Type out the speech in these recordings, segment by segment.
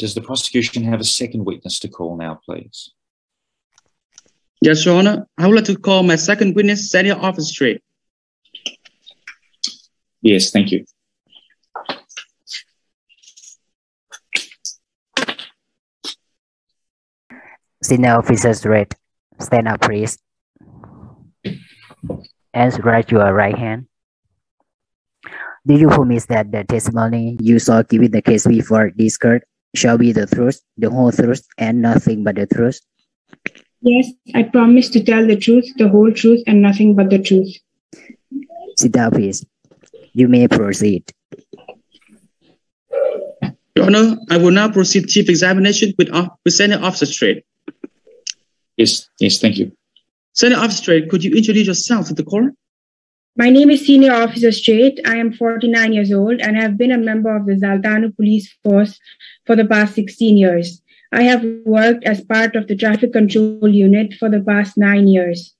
Does the prosecution have a second witness to call now, please? Yes, Your Honor. I would like to call my second witness, Senior Officer Strait. Yes, thank you. Senior Officer Strait, stand up, please. And raise your right hand. Do you promise that the testimony you saw given the case before this court shall be the truth, the whole truth, and nothing but the truth? Yes, I promise to tell the truth, the whole truth, and nothing but the truth. Sit down, please. You may proceed. Your Honor, I will now proceed chief examination with, uh, with Senior Officer Strait. Yes, yes, thank you. Senior Officer Strait, could you introduce yourself to the court? My name is Senior Officer Strait. I am 49 years old and have been a member of the Zaltano Police Force for the past 16 years. I have worked as part of the traffic control unit for the past nine years.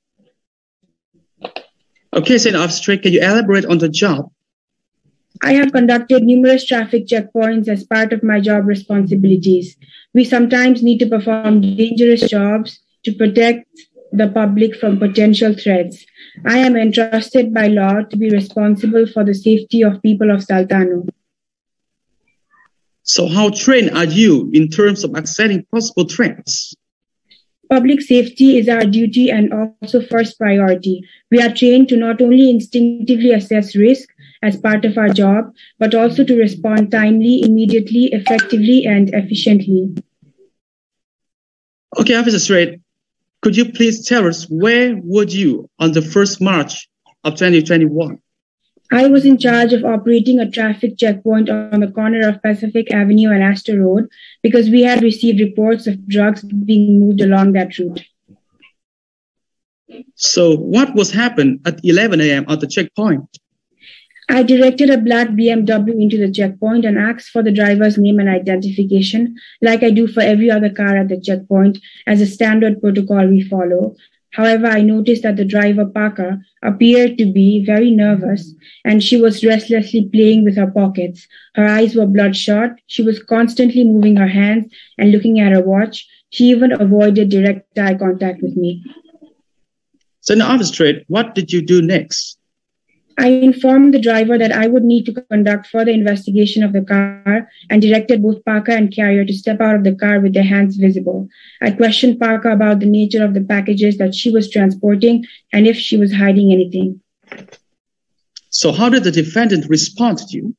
Okay, Senior Officer Strait, can you elaborate on the job? I have conducted numerous traffic checkpoints as part of my job responsibilities. We sometimes need to perform dangerous jobs to protect the public from potential threats. I am entrusted by law to be responsible for the safety of people of Saltano. So how trained are you in terms of accepting possible threats? Public safety is our duty and also first priority. We are trained to not only instinctively assess risk as part of our job, but also to respond timely, immediately, effectively, and efficiently. Okay, Officer Strait, could you please tell us where were you on the first March of 2021? I was in charge of operating a traffic checkpoint on the corner of Pacific Avenue and Astor Road because we had received reports of drugs being moved along that route. So what was happened at 11 a.m. at the checkpoint? I directed a black BMW into the checkpoint and asked for the driver's name and identification, like I do for every other car at the checkpoint, as a standard protocol we follow. However, I noticed that the driver, Parker, appeared to be very nervous and she was restlessly playing with her pockets. Her eyes were bloodshot. She was constantly moving her hands and looking at her watch. She even avoided direct eye contact with me. So, in Officer Strait, what did you do next? I informed the driver that I would need to conduct further investigation of the car and directed both Parker and Carrier to step out of the car with their hands visible. I questioned Parker about the nature of the packages that she was transporting and if she was hiding anything. So, how did the defendant respond to you?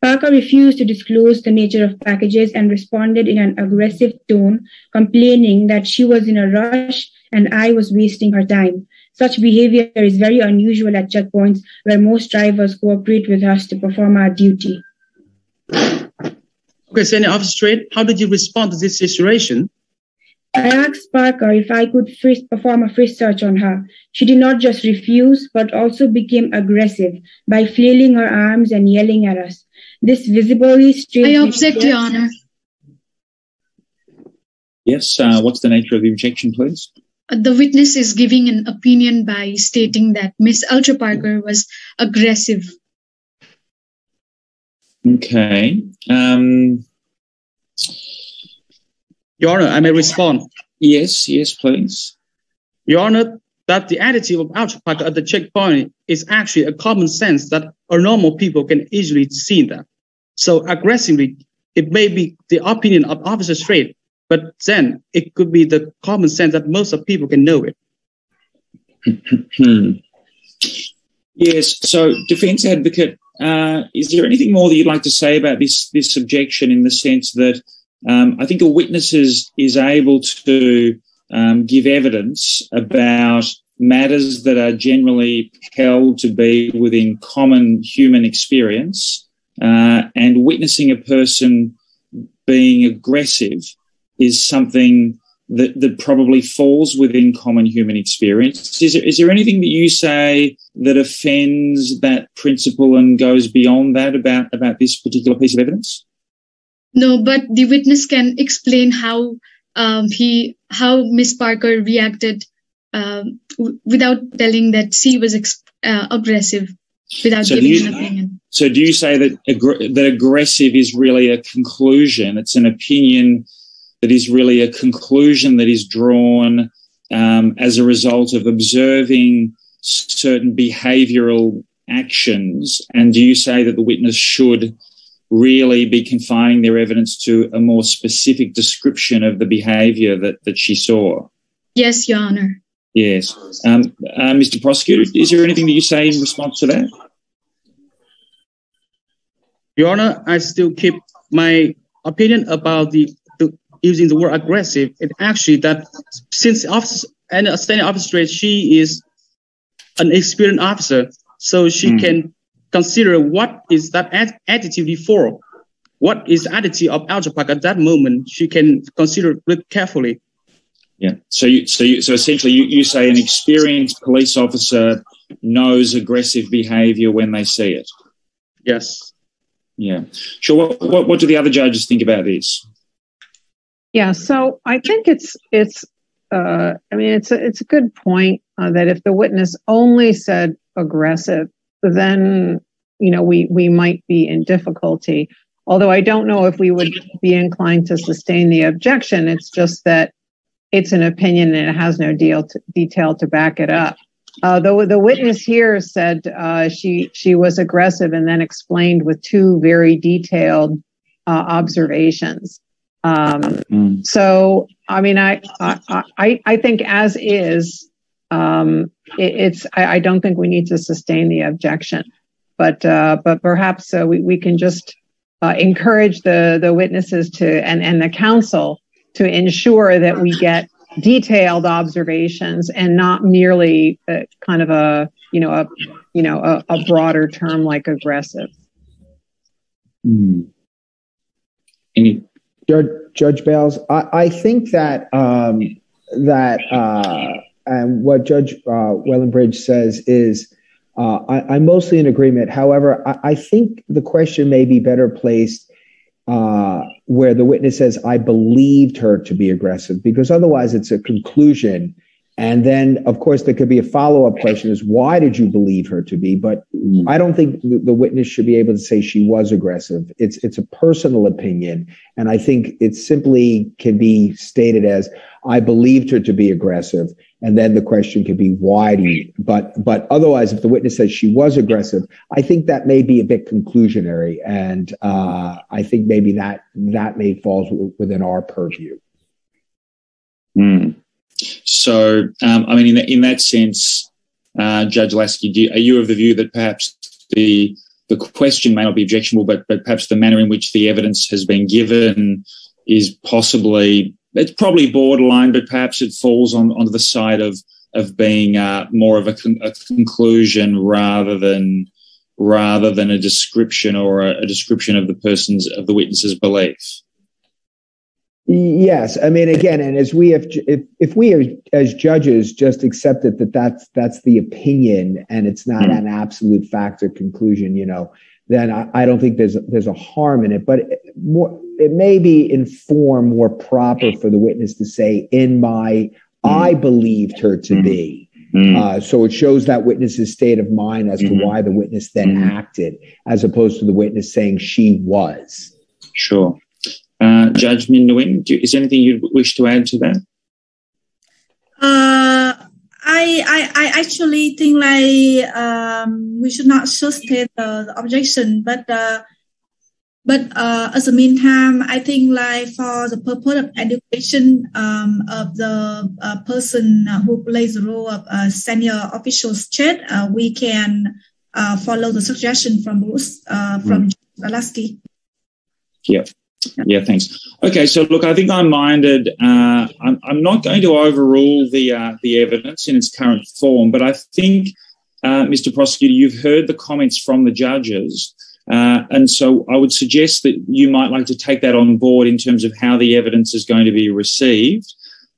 Parker refused to disclose the nature of packages and responded in an aggressive tone, complaining that she was in a rush and I was wasting her time. Such behavior is very unusual at checkpoints where most drivers cooperate with us to perform our duty. Okay, Senior Officer Strait, how did you respond to this situation? I asked Parker if I could frisk, perform a frisk search on her. She did not just refuse, but also became aggressive by flailing her arms and yelling at us. This visibly I object, Your Honor. Yes, uh, what's the nature of the objection, please? The witness is giving an opinion by stating that Miss Ultra Parker was aggressive. Okay. Um, Your Honor, I may respond. yes, yes, please. Your Honor, that the attitude of Ultra Parker at the checkpoint is actually a common sense that our normal people can easily see that. So aggressively, it may be the opinion of Officer Strait, but then it could be the common sense that most of people can know it. Hmm. yes. So, defence advocate, uh, is there anything more that you'd like to say about this this objection in the sense that um, I think a witness is, is able to um, give evidence about matters that are generally held to be within common human experience, uh, and witnessing a person being aggressive is something that, that probably falls within common human experience. Is there, is there anything that you say that offends that principle and goes beyond that about, about this particular piece of evidence? No, but the witness can explain how um, he how Miss Parker reacted um, w- without telling that she was ex- uh, aggressive, without So giving you- an opinion. so do you say that aggr- that aggressive is really a conclusion? It's an opinion that is really a conclusion that is drawn um, as a result of observing certain behavioural actions. And do you say that the witness should really be confining their evidence to a more specific description of the behaviour that, that she saw? Yes, Your Honor. Yes. Um, uh, Mr. Prosecutor, is there anything that you say in response to that? Your Honor, I still keep my opinion about the, the using the word aggressive. It actually that since officer and a standing officer, she is an experienced officer, so she mm. can consider what is that attitude before, what is the attitude of Alger Park at that moment. She can consider it carefully. Yeah. So you, so you, so essentially you, you say an experienced police officer knows aggressive behavior when they see it. Yes. Yeah. Sure. What, what, what do the other judges think about this? Yeah. So I think it's, it's, uh, I mean, it's a, it's a good point uh, that if the witness only said aggressive, then, you know, we, we might be in difficulty. Although I don't know if we would be inclined to sustain the objection. It's just that it's an opinion and it has no deal to, detail to back it up. Uh, the, the witness here said uh, she she was aggressive and then explained with two very detailed uh, observations. Um, mm. So I mean I, I I I think as is um, it, it's I, I, don't think we need to sustain the objection, but uh, but perhaps uh, we we can just uh, encourage the the witnesses to and and the counsel to ensure that we get detailed observations and not merely a, kind of a you know a you know a, a broader term like aggressive. Mm. Any Judge, Judge Bales, I, I think that um, that uh, and what Judge uh, Wellenbridge says is uh, I, am mostly in agreement. However, I, I, think the question may be better placed uh, where the witness says, I believed her to be aggressive, because otherwise it's a conclusion. And then, of course, there could be a follow up question is why did you believe her to be? But I don't think the witness should be able to say she was aggressive. It's, it's a personal opinion. And I think it simply can be stated as, I believed her to be aggressive. And then the question could be, why do you, but, but otherwise, if the witness says she was aggressive, I think that may be a bit conclusionary. And, uh, I think maybe that, that may fall within our purview. Mm. So, um, I mean, in, in that sense, uh, Judge Lasky, are you of the view that perhaps the, the question may not be objectionable, but, but perhaps the manner in which the evidence has been given is possibly it's probably borderline, but perhaps it falls on onto the side of of being uh, more of a, con- a, conclusion rather than rather than a description or a, a, description of the person's of the witness's belief. Yes, I mean again, and as we have, if if we have, as judges just accepted that that's that's the opinion and it's not mm. an absolute fact or conclusion, you know, then I, I, don't think there's there's a harm in it. But it, more, it may be in form more proper for the witness to say, "In my, mm. I believed her to mm. be." Mm. Uh, so it shows that witness's state of mind as mm-hmm. to why the witness then mm. acted, as opposed to the witness saying she was. Sure. Uh, Judge Min Nguyen, is there anything you wish to add to that? Uh, I, I, I actually think like um, we should not sustain the, the objection, but uh, but uh, at the meantime, I think like for the purpose of education um, of the uh, person who plays the role of uh, senior officials chat, uh, we can uh, follow the suggestion from Bruce uh, from mm. Lasky. Yeah. Yeah, thanks. Okay, so look, I think I'm minded. Uh, I'm, I'm, not going to overrule the uh, the evidence in its current form, but I think, uh, Mr. Prosecutor, you've heard the comments from the judges, uh, and so I would suggest that you might like to take that on board in terms of how the evidence is going to be received,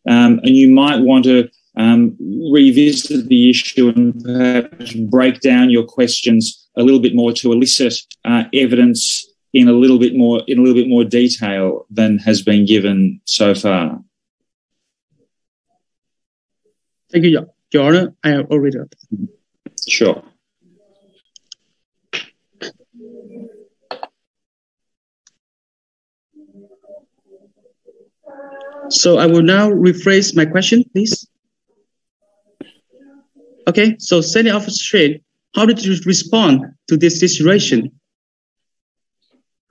um, and you might want to um, revisit the issue and perhaps break down your questions a little bit more to elicit uh, evidence in a little bit more in a little bit more detail than has been given so far. Thank you, Your Honor. I have already. Sure. So I will now rephrase my question, please. Okay, so senior Officer Shade, how did you respond to this situation?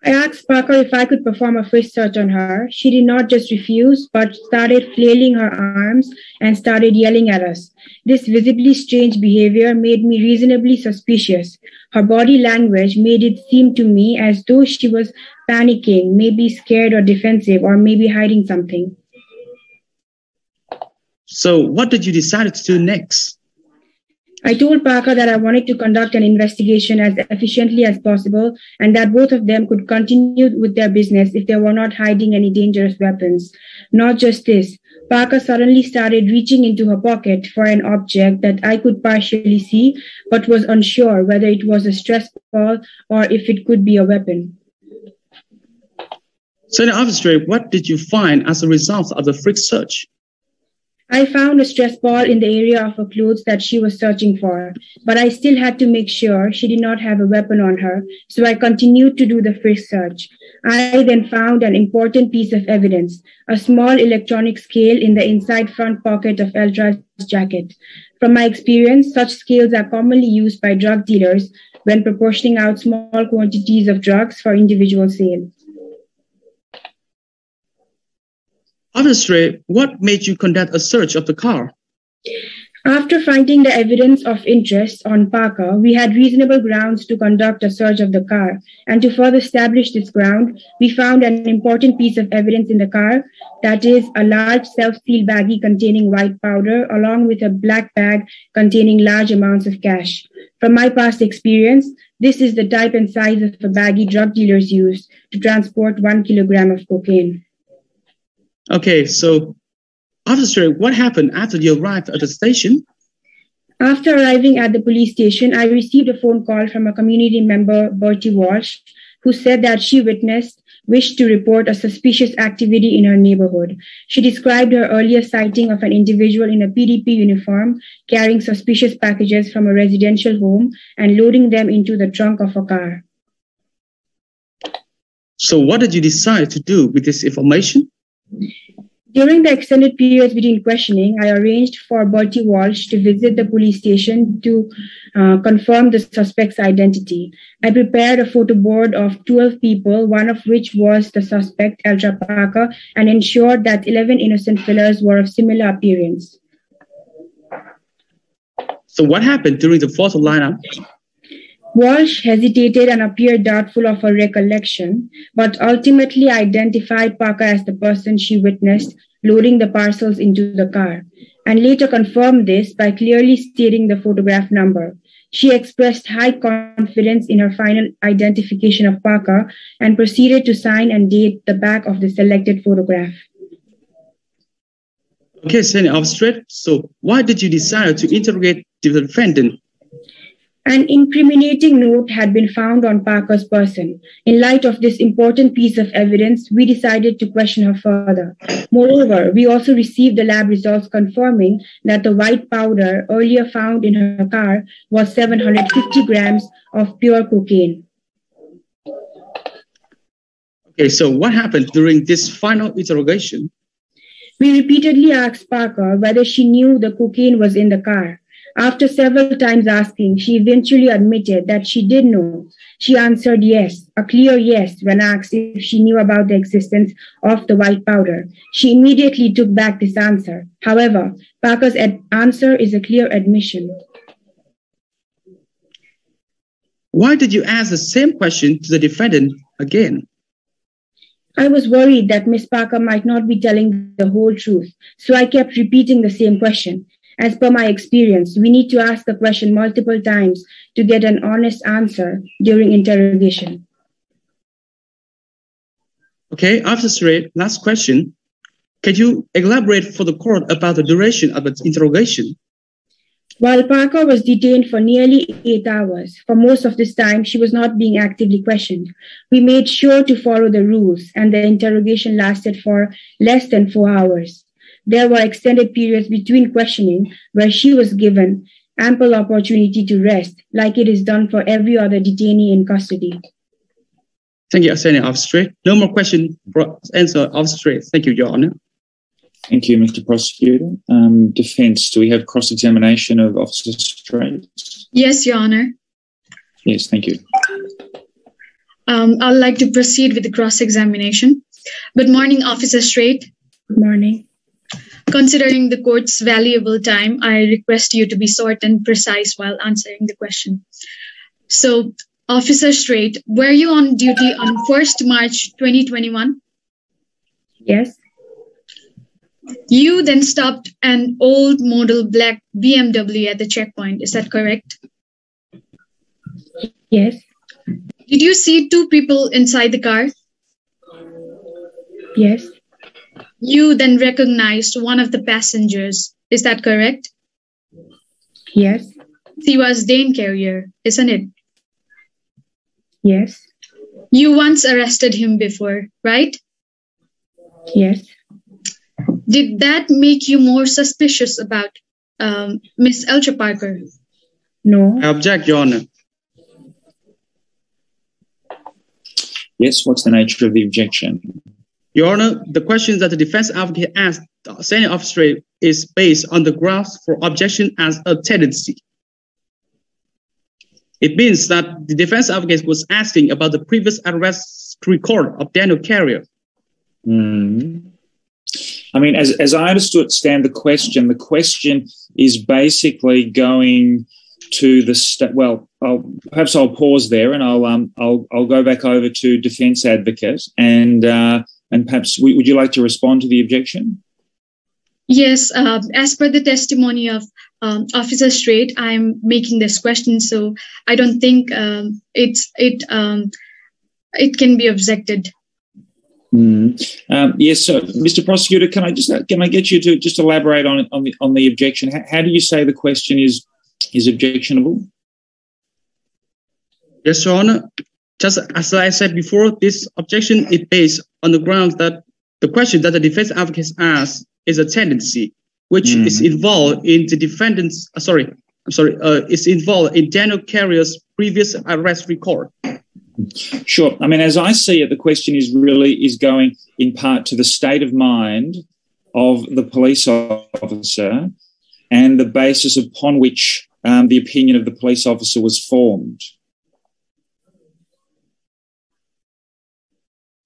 I asked Parker if I could perform a frisk search on her. She did not just refuse, but started flailing her arms and started yelling at us. This visibly strange behavior made me reasonably suspicious. Her body language made it seem to me as though she was panicking, maybe scared or defensive, or maybe hiding something. So, what did you decide to do next? I told Parker that I wanted to conduct an investigation as efficiently as possible and that both of them could continue with their business if they were not hiding any dangerous weapons. Not just this, Parker suddenly started reaching into her pocket for an object that I could partially see but was unsure whether it was a stress ball or if it could be a weapon. Senior Officer, what did you find as a result of the frisk search? I found a stress ball in the area of her clothes that she was searching for, but I still had to make sure she did not have a weapon on her, so I continued to do the frisk search. I then found an important piece of evidence, a small electronic scale in the inside front pocket of Eltra's jacket. From my experience, such scales are commonly used by drug dealers when proportioning out small quantities of drugs for individual sale. Officer, what made you conduct a search of the car? After finding the evidence of interest on Parker, we had reasonable grounds to conduct a search of the car. And to further establish this ground, we found an important piece of evidence in the car that is, a large self sealed baggie containing white powder, along with a black bag containing large amounts of cash. From my past experience, this is the type and size of a baggie drug dealers use to transport one kilogram of cocaine. Okay, so officer, what happened after you arrived at the station? After arriving at the police station, I received a phone call from a community member, Bertie Walsh, who said that she witnessed wished to report a suspicious activity in her neighborhood. She described her earlier sighting of an individual in a PDP uniform carrying suspicious packages from a residential home and loading them into the trunk of a car. So, what did you decide to do with this information? During the extended periods between questioning, I arranged for Bertie Walsh to visit the police station to uh, confirm the suspect's identity. I prepared a photo board of 12 people, one of which was the suspect, Eltra Parker, and ensured that 11 innocent fillers were of similar appearance. So, what happened during the photo lineup? Walsh hesitated and appeared doubtful of her recollection, but ultimately identified Parker as the person she witnessed loading the parcels into the car, and later confirmed this by clearly stating the photograph number. She expressed high confidence in her final identification of Parker and proceeded to sign and date the back of the selected photograph. Okay, Senior Officer, so why did you decide to interrogate the defendant an incriminating note had been found on Parker's person. In light of this important piece of evidence, we decided to question her further. Moreover, we also received the lab results confirming that the white powder earlier found in her car was 750 grams of pure cocaine. Okay, so what happened during this final interrogation? We repeatedly asked Parker whether she knew the cocaine was in the car. After several times asking, she eventually admitted that she did know. She answered yes, a clear yes, when asked if she knew about the existence of the white powder. She immediately took back this answer. However, Parker's ad- answer is a clear admission. Why did you ask the same question to the defendant again? I was worried that Miss Parker might not be telling the whole truth, so I kept repeating the same question. As per my experience, we need to ask the question multiple times to get an honest answer during interrogation. Okay, Officer last question. Can you elaborate for the court about the duration of the interrogation? While Parker was detained for nearly eight hours, for most of this time she was not being actively questioned. We made sure to follow the rules, and the interrogation lasted for less than four hours. There were extended periods between questioning where she was given ample opportunity to rest, like it is done for every other detainee in custody. Thank you, Senior Officer. No more question for answer, Officer. Thank you, Your Honor. Thank you, Mr. Prosecutor. Um, defense, do we have cross examination of Officer Strait? Yes, Your Honor. Yes, thank you. Um, I'd like to proceed with the cross examination. Good morning, Officer Strait. Good morning. Considering the court's valuable time, I request you to be short and precise while answering the question. So, Officer Strait, were you on duty on 1st March 2021? Yes. You then stopped an old model black BMW at the checkpoint. Is that correct? Yes. Did you see two people inside the car? Yes. You then recognized one of the passengers. Is that correct? Yes. He was Dane Carrier, isn't it? Yes. You once arrested him before, right? Yes. Did that make you more suspicious about um, Miss Elcha Parker? No. I object, Your Honor. Yes, what's the nature of the objection? Your Honor, the question that the defense advocate asked the senior officer is based on the grounds for objection as a tendency. It means that the defense advocate was asking about the previous arrest record of Daniel Carrier. Mm. I mean, as, as I understand the question, the question is basically going to the st- well. I'll, perhaps I'll pause there and I'll um I'll I'll go back over to defense advocate and uh, and perhaps would you like to respond to the objection? Yes, uh, as per the testimony of um, Officer Strait, I'm making this question, so I don't think um, it's it um, it can be objected. Mm. Um, yes, so Mr. Prosecutor, can I just can I get you to just elaborate on on the on the objection? How, how do you say the question is is objectionable? Yes, Your Honor. Just as I said before, this objection is based on the grounds that the question that the defense advocate asked is a tendency, which Mhm. is involved in the defendant's. Uh, sorry, I'm sorry. Uh, is involved in Daniel Carrier's previous arrest record. Sure. I mean, as I see it, the question is really is going in part to the state of mind of the police officer and the basis upon which um, the opinion of the police officer was formed.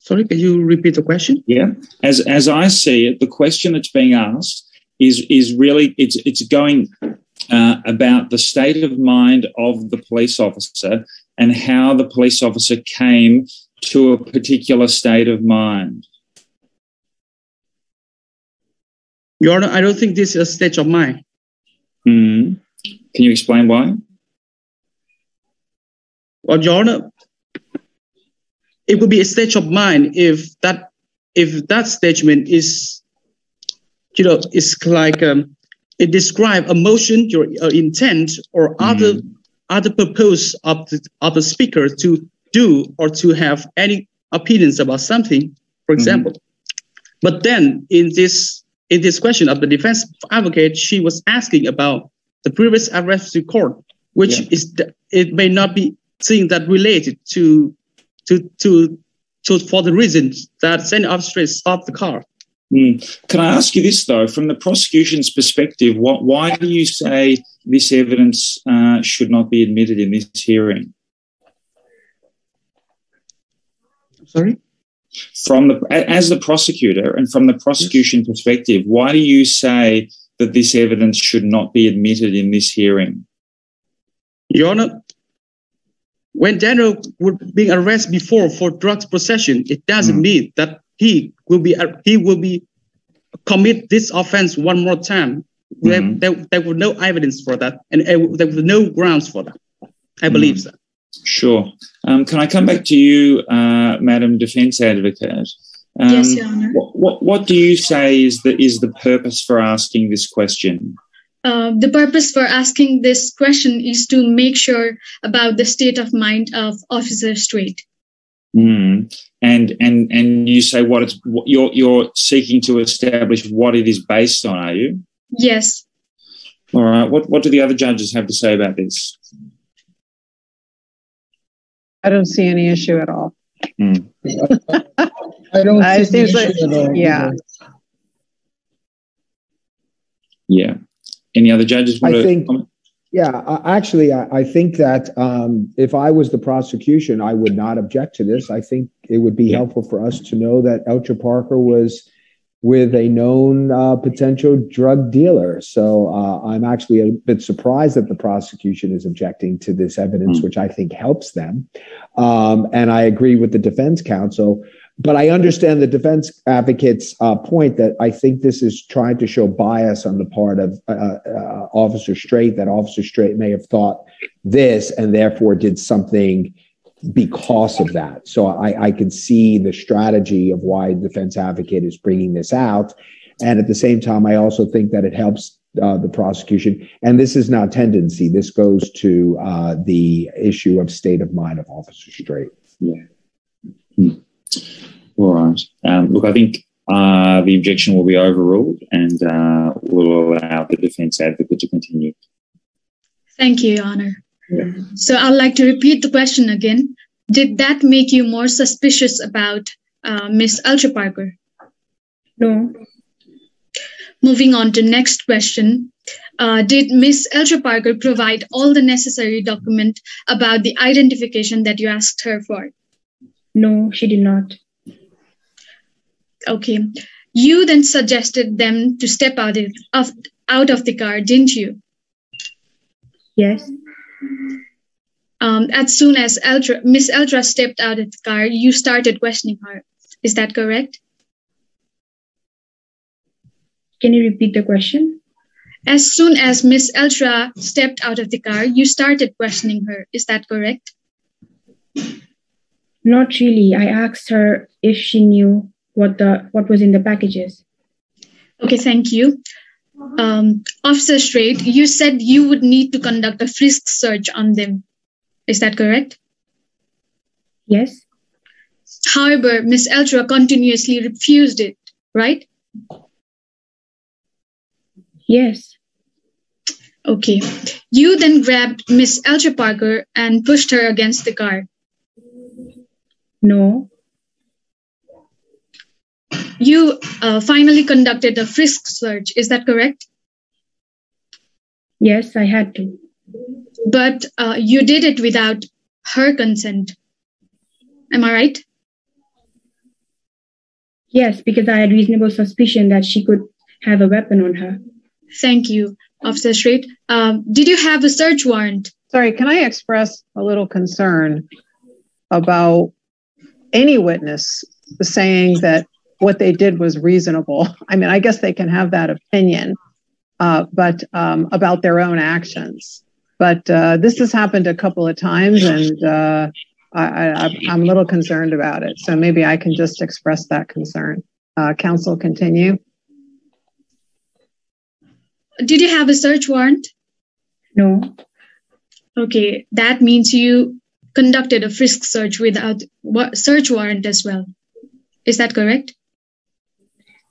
Sorry, can you repeat the question? Yeah. As as I see it, the question that's being asked is is really it's it's going uh, about the state of mind of the police officer and how the police officer came to a particular state of mind. Your Honor, I don't think this is a state of mind. Hmm. Can you explain why? Well, Your Honor, it would be a state of mind if that if that statement is, you know, it's like um, it describe emotion, your uh, intent, or other other purpose of the of the speaker to do or to have any opinions about something, for example. But then in this in this question of the defense advocate, she was asking about the previous arrest record, which Yeah. is the, it may not be seen that related to to to to for the reasons that senior officer stopped the car. Hmm. Can I ask you this though, from the prosecution's perspective, what, why do you say this evidence uh, should not be admitted in this hearing? Sorry. From the as the prosecutor and from the prosecution perspective, why do you say that this evidence should not be admitted in this hearing? Your Honor, when Daniel was being arrested before for drugs possession, it doesn't Mhm. mean that he will be he will be commit this offense one more time. There, Mhm. there, there was no evidence for that, and uh, there was no grounds for that. I believe that. Sure. Um, can I come back to you, uh, Madam Defence Advocate? Um, Yes, Your Honor. What, what, what do you say is the, is the purpose for asking this question? Uh, the purpose for asking this question is to make sure about the state of mind of Officer Strait. Mm. And and and you say what it's what you're you're seeking to establish what it is based on, are you? Yes. All right. What what do the other judges have to say about this? I don't see any issue at all. I don't it see the seems like- issue at all. yeah. either. Any other judges I think- comment? Yeah, I- actually, I, I think that um, if I was the prosecution, I would not object to this. I think it would be Yeah. helpful for us to know that Elcher Parker was with a known uh, potential drug dealer. So uh, I'm actually a bit surprised that the prosecution is objecting to this evidence, Mm. which I think helps them. Um, and I agree with the defense counsel. But I understand the defense advocate's uh, point that I think this is trying to show bias on the part of uh, uh, Officer Strait, that Officer Strait may have thought this and therefore did something because of that. So I, I can see the strategy of why defense advocate is bringing this out. And at the same time, I also think that it helps uh, the prosecution. And this is not tendency. This goes to uh, the issue of state of mind of Officer Strait. Yeah. All right. Um, look, I think uh, the objection will be overruled and uh, will allow the defence advocate to continue. Thank you, Your Honor. So I'd like to repeat the question again. Did that make you more suspicious about uh, Miss Ultra Parker? No, Moving on to next question. Uh, did Miss Ultra Parker provide all the necessary document about the identification that you asked her for? no, she did not. Okay. You then suggested them to step out of, of out of the car, didn't you? Yes, Um, as soon as Eltra, Miss Eltra stepped out of the car, you started questioning her. Is that correct? can you repeat the question? As soon as Miss Eltra stepped out of the car, you started questioning her. Is that correct? Not really. I asked her if she knew what the what was in the packages. Okay, thank you. Um, Officer Strait, you said you would need to conduct a frisk search on them. Is that correct? Yes, However, Miss Eltra continuously refused it, right? yes, Okay. You then grabbed Miss Eltra Parker and pushed her against the car. no, You uh, finally conducted a frisk search. Is that correct? yes, I had to. But uh, you did it without her consent. Am I right? Yes, because I had reasonable suspicion that she could have a weapon on her. Thank you, Officer Strait. Um, did you have a search warrant? Sorry, can I express a little concern about any witness saying that what they did was reasonable? I mean, I guess they can have that opinion, uh, but um, about their own actions. But uh, this has happened a couple of times, and uh, I, I, I'm a little concerned about it. So maybe I can just express that concern. Uh, counsel, continue. Did you have a search warrant? No, Okay, that means you conducted a frisk search without search warrant as well. Is that correct?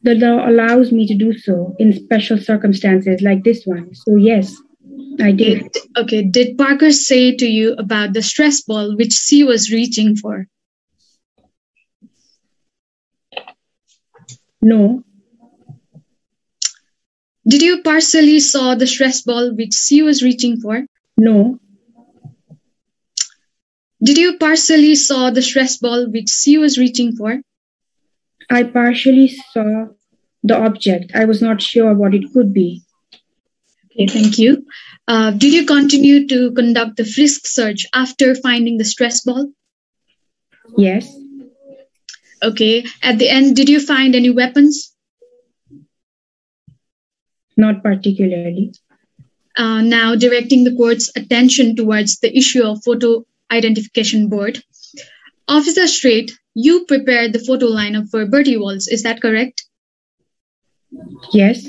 The law allows me to do so in special circumstances like this one. So yes, I did. Did, okay, did Parker say to you about the stress ball which she was reaching for? No, Did you partially saw the stress ball which she was reaching for? no, Did you partially saw the stress ball which she was reaching for? I partially saw the object. I was not sure what it could be. Okay, thank you. Uh, did you continue to conduct the frisk search after finding the stress ball? Yes, Okay, at the end, did you find any weapons? not particularly. Uh, now, directing the court's attention towards the issue of photo identification board. Officer Strait, you prepared the photo lineup for Bertie Walls, is that correct? Yes,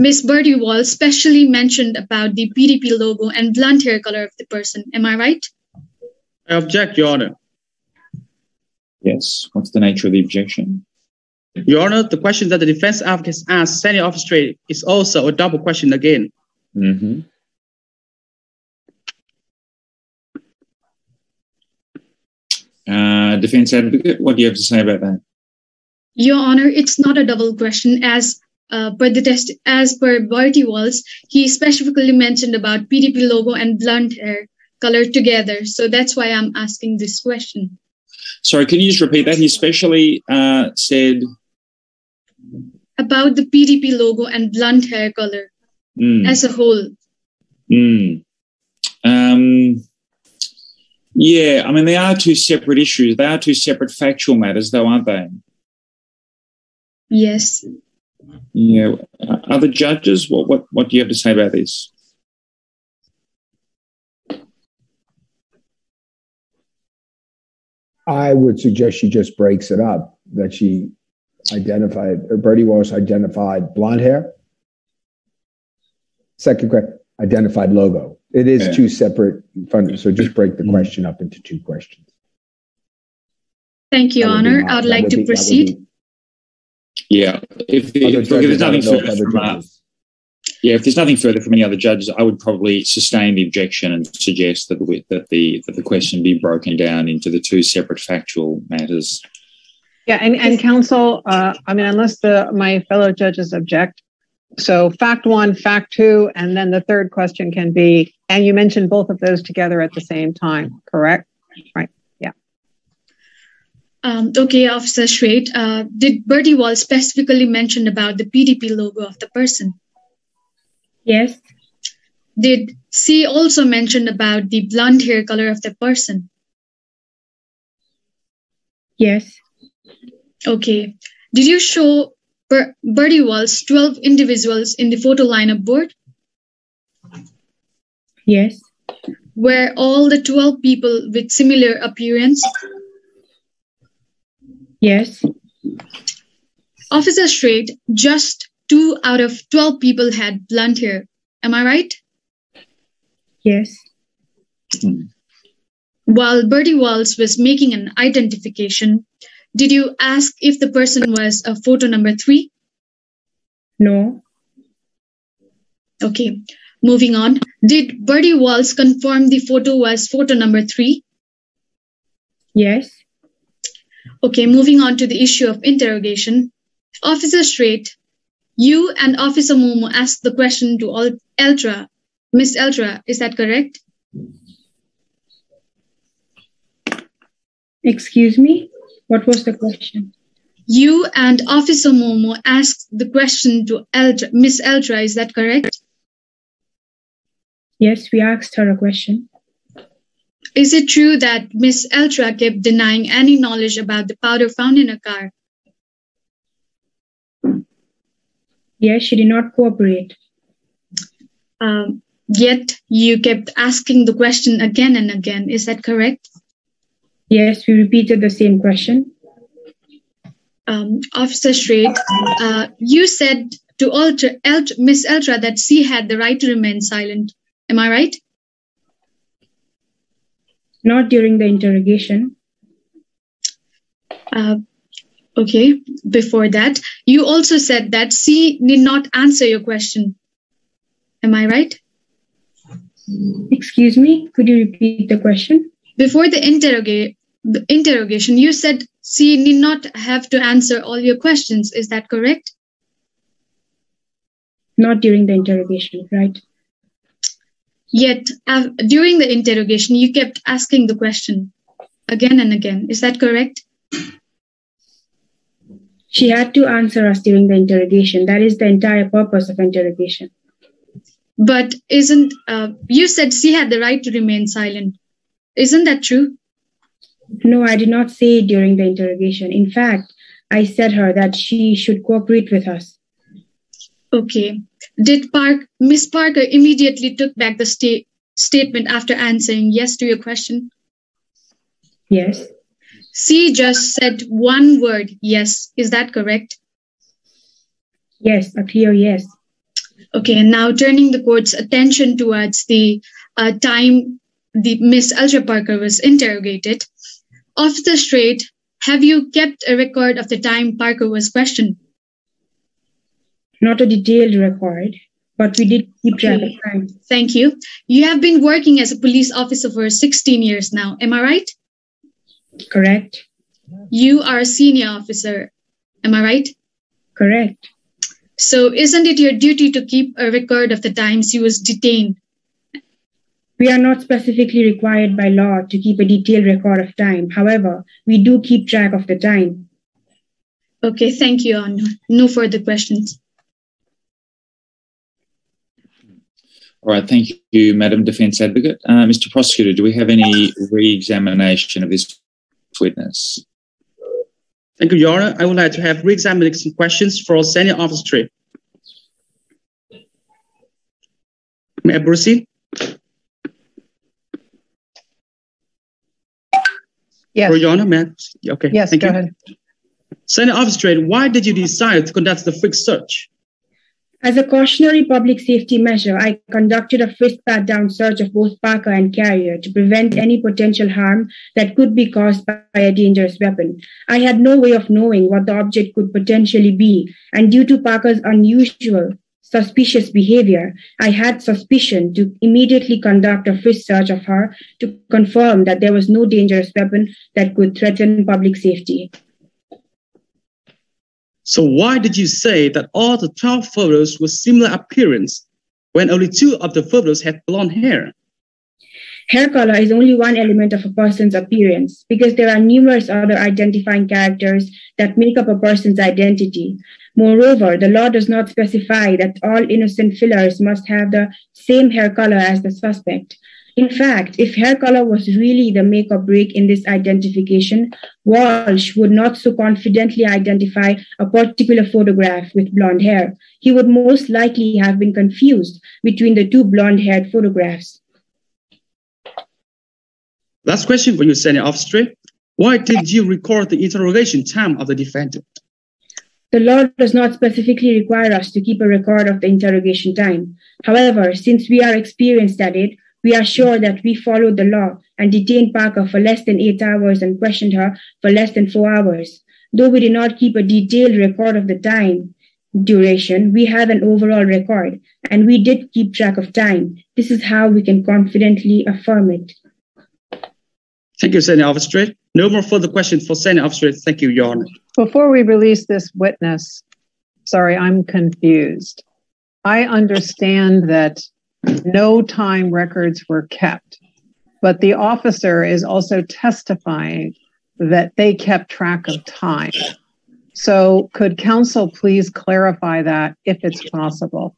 Miss Bertie Wall specially mentioned about the PDP logo and blonde hair color of the person. Am I right? I object, Your Honor. Yes. What's the nature of the objection? Your Honor, the question that the defense advocate asked Senior Officer is also a double question again. Mm-hmm. Uh, defense advocate, what do you have to say about that? Your Honor, it's not a double question as uh, per the test, as per Bertie Walls, he specifically mentioned about PDP logo and blonde hair color together. So that's why I'm asking this question. Sorry, can you just repeat that? He specially uh, said about the PDP logo and blonde hair color mm, as a whole. mm. Um, yeah, I mean, they are two separate issues. They are two separate factual matters, though, aren't they? Yes. Yeah. Uh, Other judges, what, what, what do you have to say about this? I would suggest she just breaks it up. That she identified, or Bertie Walsh identified blonde hair. Second question, identified logo. It is Yeah. two separate fund. So just break the Mhm. question up into two questions. Thank you, That would be Honor. my- I would like would to be- proceed. be- Yeah. If, Other if, look, if there's nothing don't know if further from, uh, yeah, if there's nothing further from any other judges, I would probably sustain the objection and suggest that the, that the that the question be broken down into the two separate factual matters. Yeah, and, and counsel, uh, I mean, unless the, my fellow judges object. So fact one, fact two, and then the third question can be, and you mentioned both of those together at the same time, correct? Right. Yeah. Um, okay, Officer Strait, uh, did Bertie Wall specifically mention about the PDP logo of the person? Yes, Did C also mention about the blonde hair color of the person? yes, Okay. Did you show Ber- Bertie Wall's 12 individuals in the photo lineup board? yes, Were all the 12 people with similar appearance? yes, Officer Strait, just two out of 12 people had blonde hair. Am I right? yes, While Bertie Walls was making an identification, did you ask if the person was a photo number three? no, Okay. Moving on. Did Bertie Walls confirm the photo was photo number three? yes, Okay, moving on to the issue of interrogation. Officer Strait, you and Officer Momo asked the question to all Eltra. Miss Eltra, is that correct? excuse me, what was the question? You and Officer Momo asked the question to Eltra, Miss Eltra, is that correct? Yes, we asked her a question. Is it true that Miss Eltra kept denying any knowledge about the powder found in her car? Yes, she did not cooperate. Um, yet you kept asking the question again and again. Is that correct? Yes, we repeated the same question. Um, Officer Strait, uh, you said to Alter, Elt, Miss Eltra that she had the right to remain silent. Am I right? Not during the interrogation. Uh, okay. Before that, you also said that she need not answer your question. Am I right? Excuse me, could you repeat the question? Before the, interrogate, the interrogation, you said she need not have to answer all your questions. Is that correct? Not during the interrogation, right? Yet, uh, during the interrogation, you kept asking the question again and again. Is that correct? She had to answer us during the interrogation. That is the entire purpose of interrogation. But isn't, uh, you said she had the right to remain silent. Isn't that true? No, I did not say it during the interrogation. In fact, I said her that she should cooperate with us. Okay. Did Park, Miss Parker immediately took back the sta- statement after answering yes to your question? Yes, She just said one word, yes. Is that correct? yes, a clear yes. Okay, and now turning the court's attention towards the uh, time the Miss Elja Parker was interrogated. Officer Strait, have you kept a record of the time Parker was questioned? Not a detailed record, but we did keep track of time. Thank you. You have been working as a police officer for 16 years now. Am I right? Correct, You are a senior officer. Am I right? correct. So isn't it your duty to keep a record of the times he was detained? We are not specifically required by law to keep a detailed record of time. However, we do keep track of the time. Okay, thank you, Honor. No further questions. All right, thank you, Madam Defence Advocate. Uh, Mr. Prosecutor, do we have any re-examination of this witness? Thank you, Your Honor. I would like to have re-examination questions for Senior Officer May I proceed? Yes. For Your Honor, may Okay, Yes, thank go you. ahead. Senior Officer Strait, why did you decide to conduct the frisk search? As a cautionary public safety measure, I conducted a frisk pat down search of both Parker and Carrier to prevent any potential harm that could be caused by a dangerous weapon. I had no way of knowing what the object could potentially be, and due to Parker's unusual, suspicious behavior, I had suspicion to immediately conduct a frisk search of her to confirm that there was no dangerous weapon that could threaten public safety. So why did you say that all the 12 photos were similar appearance when only two of the photos had blonde hair? Hair color is only one element of a person's appearance because there are numerous other identifying characters that make up a person's identity. Moreover, the law does not specify that all innocent fillers must have the same hair color as the suspect. In fact, if hair color was really the make or break in this identification, Walsh would not so confidently identify a particular photograph with blonde hair. He would most likely have been confused between the two blonde haired photographs. Last question for you, Senior Officer. Why did you record the interrogation time of the defendant? The law does not specifically require us to keep a record of the interrogation time. However, since we are experienced at it, we are sure that we followed the law and detained Parker for less than eight hours and questioned her for less than four hours. Though we did not keep a detailed record of the time duration, we have an overall record and we did keep track of time. This is how we can confidently affirm it. Thank you, Senior Officer No more further questions for Senior Officer Thank you, Your Honor. Before we release this witness, sorry, I'm confused. I understand that no time records were kept, but the officer is also testifying that they kept track of time. So, could counsel please clarify that if it's possible?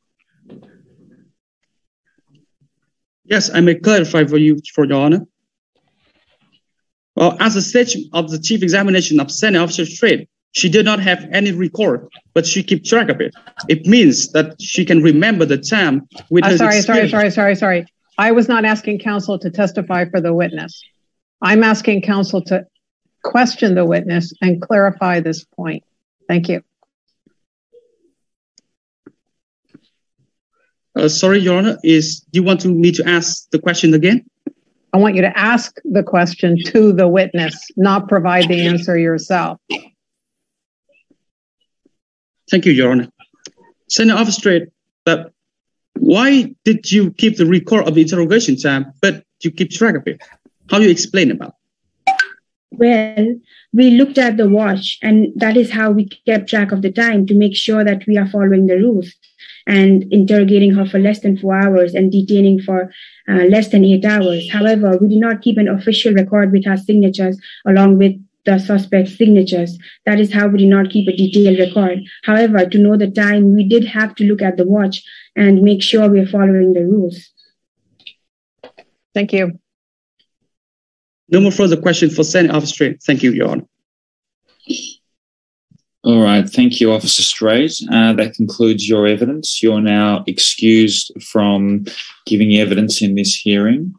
Yes, I may clarify for you, for Your Honor. Well, as a stage of the chief examination of Senior Officer Strait, she did not have any record, but she kept track of it. It means that she can remember the time with Uh, sorry, sorry, experience. sorry, sorry, sorry. I was not asking counsel to testify for the witness. I'm asking counsel to question the witness and clarify this point. Thank you. Uh, sorry, Your Honor, is do you want to, me to ask the question again? I want you to ask the question to the witness, not provide the answer yourself. Thank you, Your Honor. Senior Officer Strait, but why did you keep the record of the interrogation time, but you keep track of it? How do you explain about? Well, we looked at the watch, and that is how we kept track of the time to make sure that we are following the rules. And interrogating her for less than four hours and detaining for uh, less than eight hours. However, we did not keep an official record with her signatures along with the suspect's signatures. That is how we did not keep a detailed record. However, to know the time, we did have to look at the watch and make sure we are following the rules. Thank you. No more further questions for Senior Officer Thank you, Your Honor. All right. Thank you, Officer Strait. Uh, that concludes your evidence. You're now excused from giving evidence in this hearing.